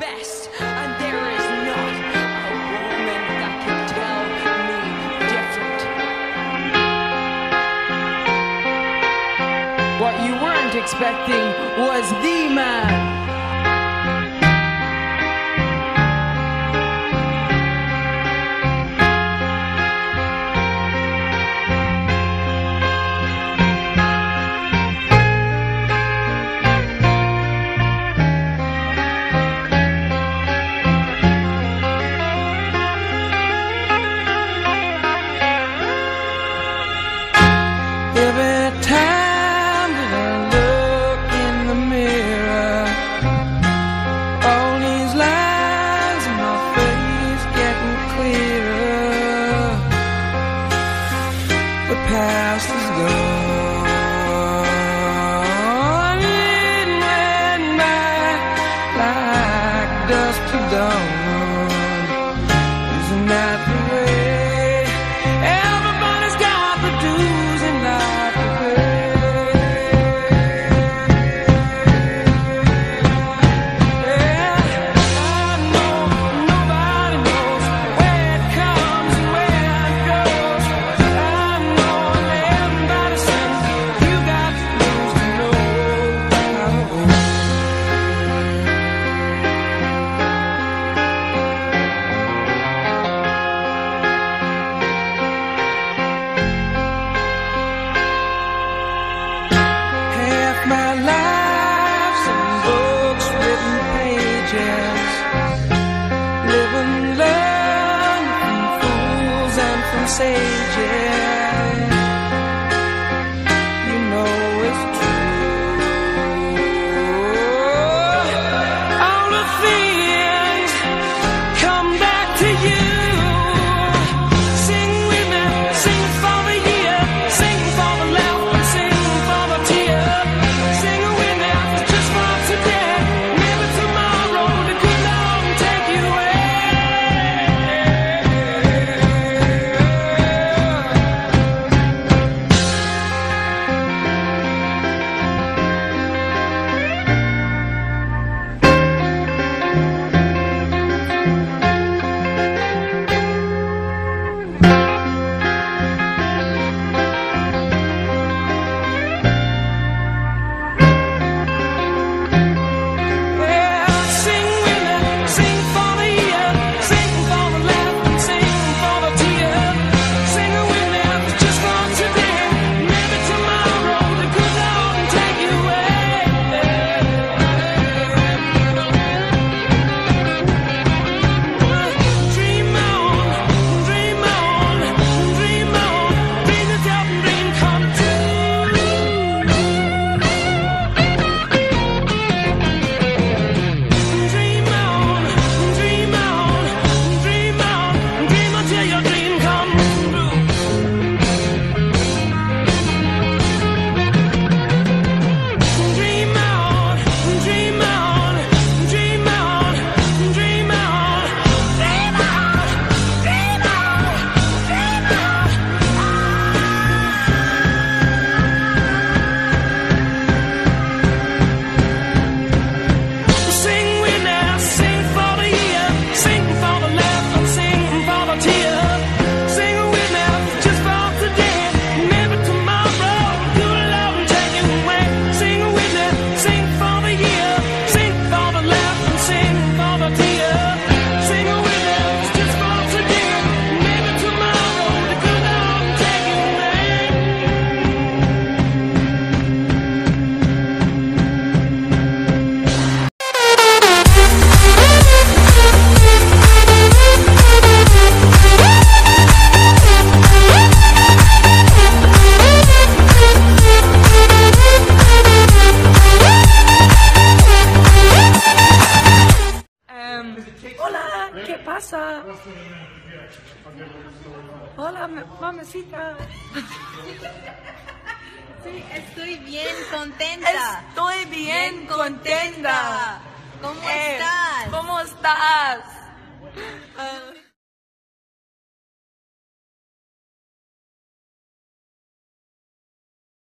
best, and there is not a woman that can tell me different. What you weren't expecting was the man. 啊 lives and books, written pages, live and learn from fools and from sages. Hola, mamacita. Sí, estoy bien contenta. Estoy bien, bien contenta. contenta. ¿Cómo eh, estás? ¿Cómo estás?